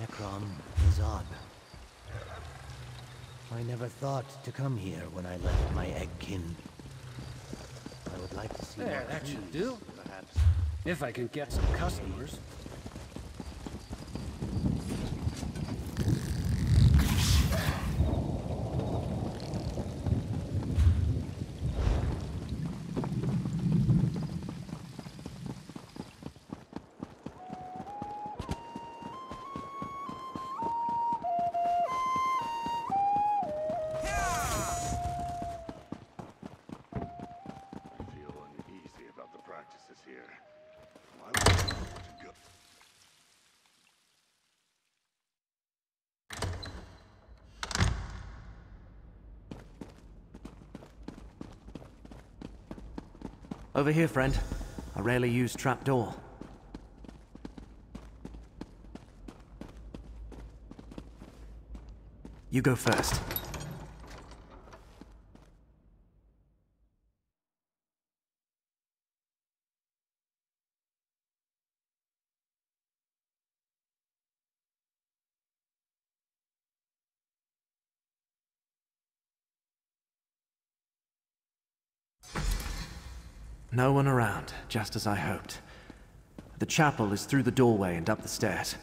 Necrom is odd. I never thought to come here when I left my eggkin. I would like to see There, more that should do. Perhaps. If I can get some customers. Here. Over here, friend. I rarely use trapdoor. You go first. No one around, just as I hoped. The chapel is through the doorway and up the stairs.